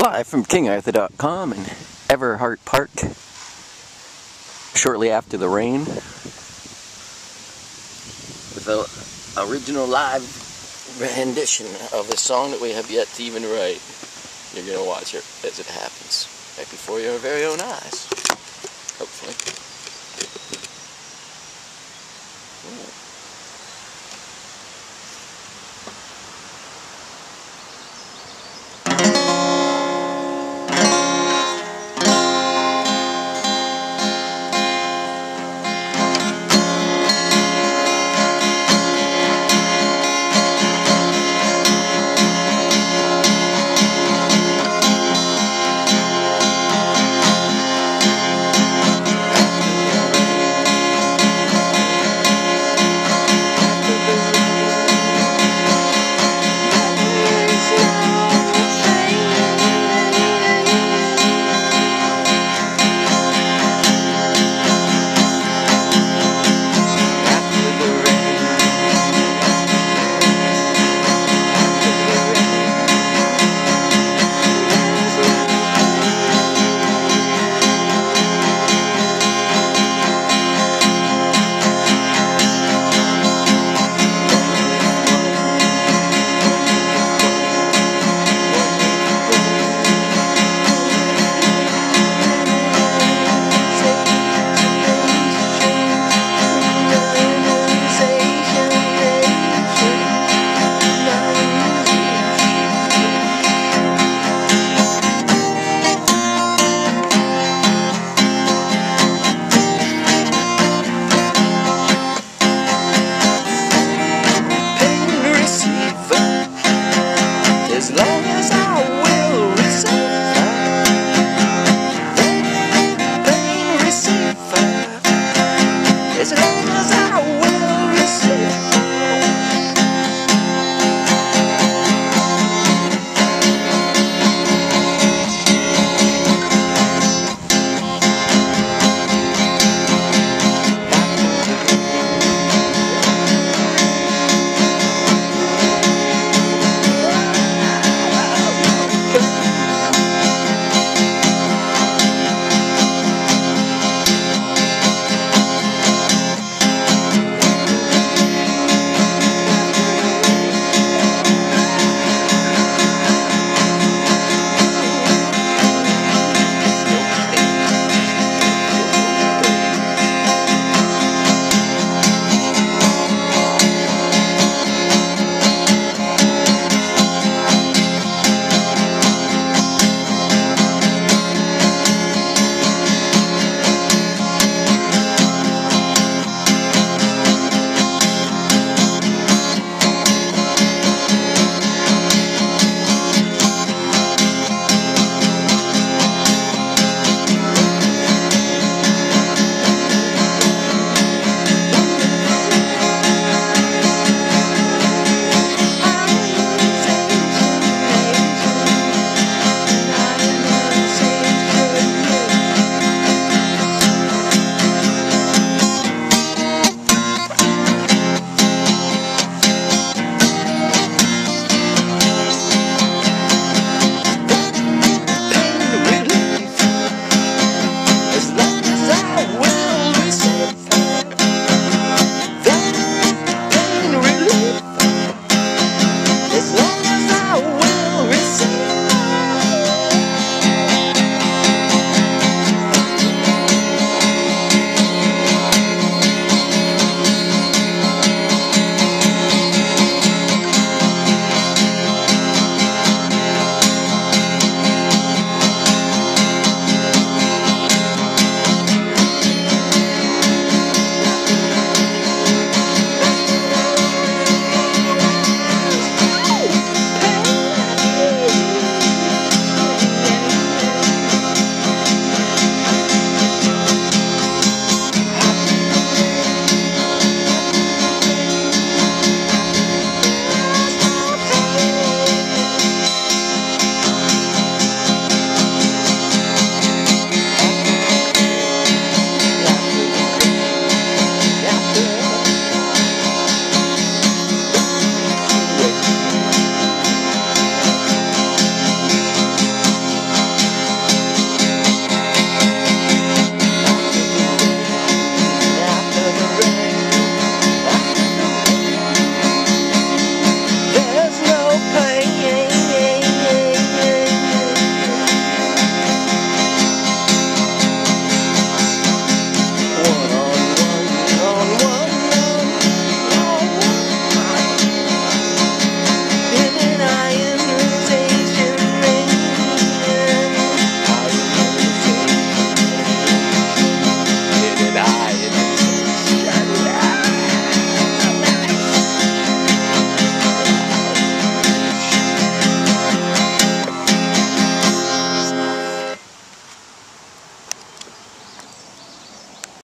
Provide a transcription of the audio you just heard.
Live from KingArthur.com in Everhart Park, shortly after the rain, with the original live rendition of a song that we have yet to even write. You're going to watch it as it happens, right before your very own eyes, hopefully.